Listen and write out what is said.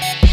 you